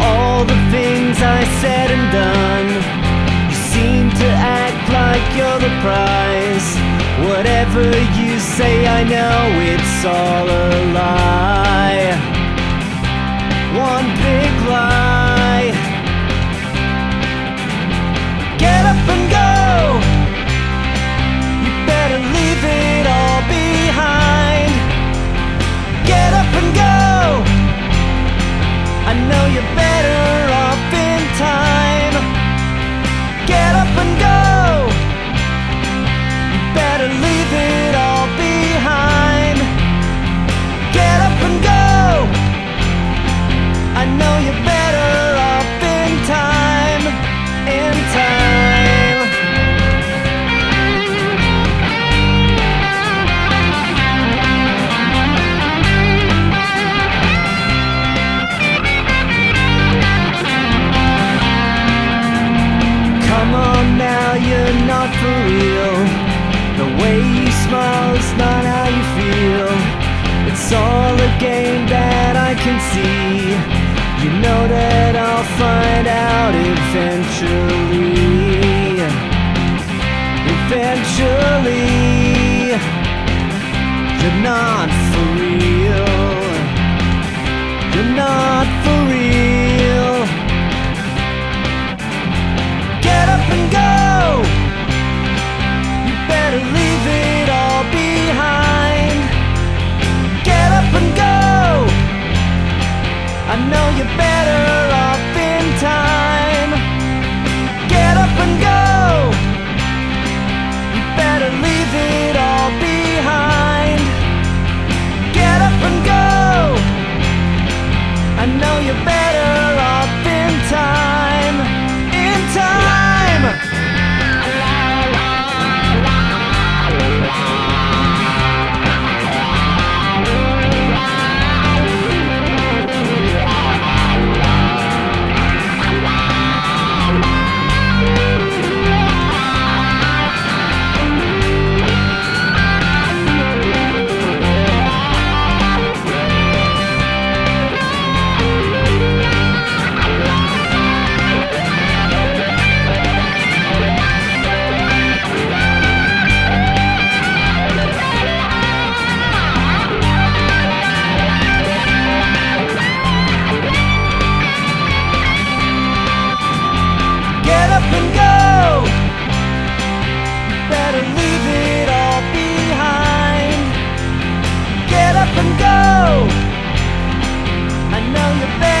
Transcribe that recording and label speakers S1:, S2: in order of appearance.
S1: all the things I said and done. You seem to act like you're the prize. Whatever you say I know it's all a lie. One for real. The way you smile is not how you feel. It's all a game that I can see. You know that I'll find out eventually. Eventually. You're not for real. You're not for on the bed.